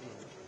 Folgen.